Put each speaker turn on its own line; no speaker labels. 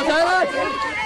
发财了！